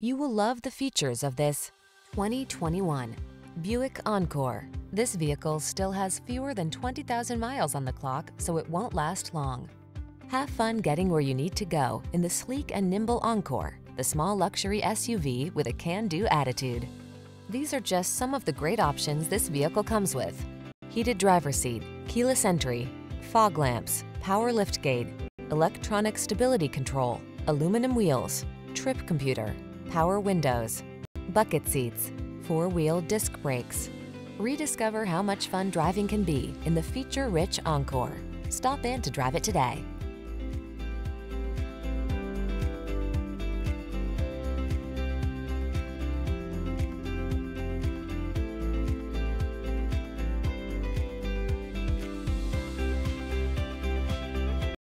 You will love the features of this 2021 Buick Encore. This vehicle still has fewer than 20,000 miles on the clock, so it won't last long. Have fun getting where you need to go in the sleek and nimble Encore, the small luxury SUV with a can-do attitude. These are just some of the great options this vehicle comes with. Heated driver seat, keyless entry, fog lamps, power liftgate, electronic stability control, aluminum wheels, trip computer, power windows, bucket seats, four-wheel disc brakes. Rediscover how much fun driving can be in the feature-rich Encore. Stop in to drive it today.